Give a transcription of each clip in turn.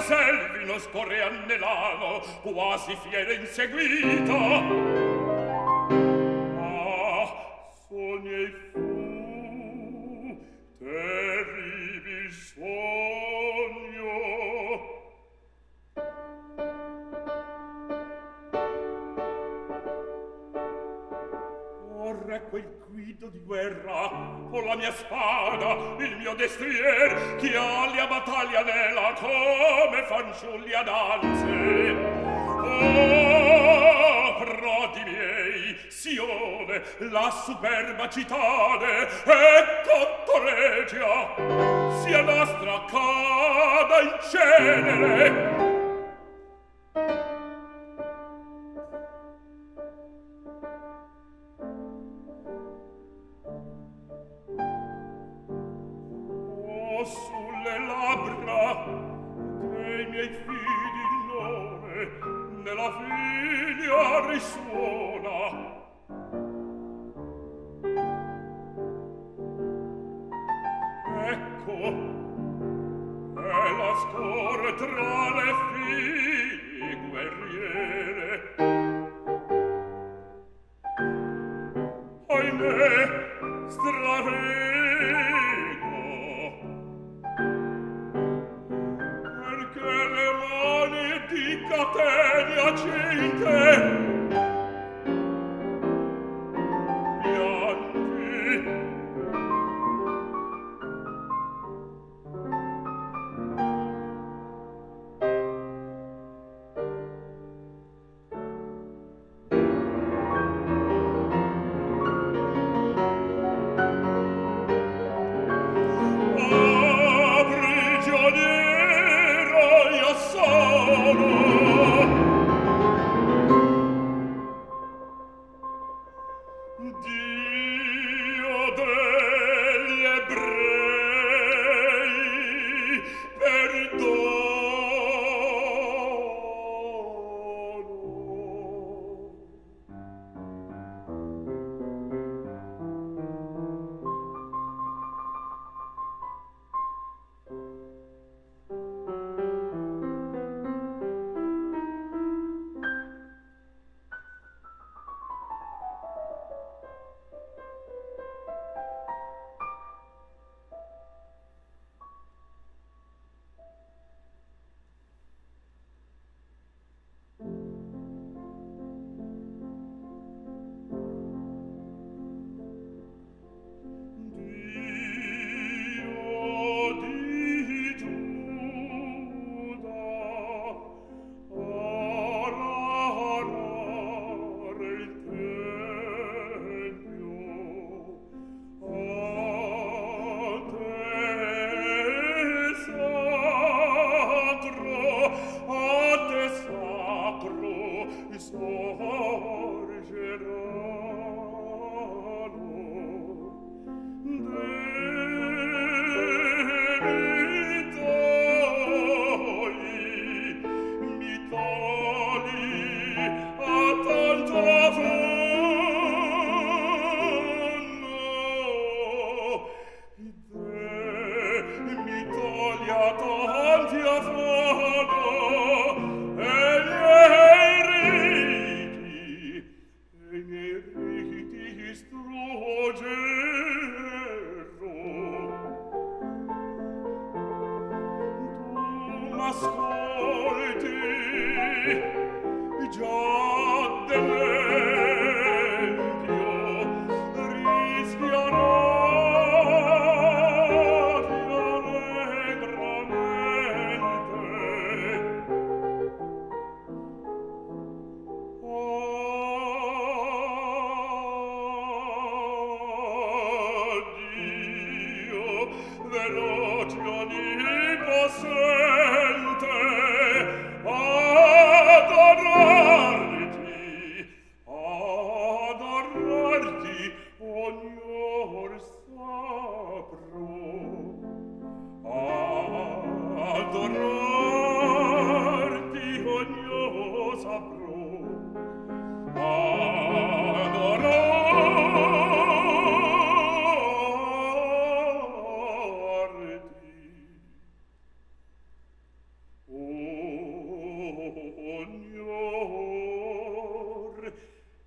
selvi non scorre annelano quasi fiera inseguita. Ah sognei fu terribil sogno. Corre quel grido di guerra ho la mia spada il mio destrier che alia battaglia nella come fanciulli a danze oh prodi miei Sione la superba citade ecco regia sia nostra cada in cenere. sulle labbra dei miei figli il nome nella figlia risuona. Ecco e la scorre tra le figlie guerriere Danke!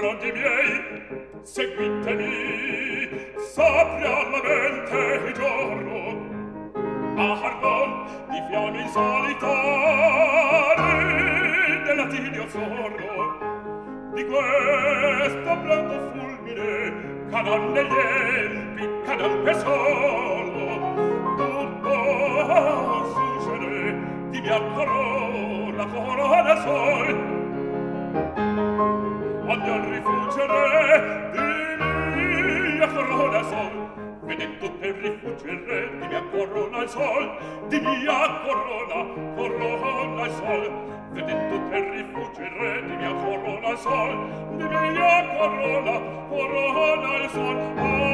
grandi miei seguitemi sopra alla mente il giorno a hardon di fiamme insolitari della latinio zorro di questo blando fulmine cadan negli empi cadan pesolo tutto succede di mia corona corona solo. mia corona, corona sol, vedendo te rifugio re di mia corona sol, di mia corona, corona sol. ah!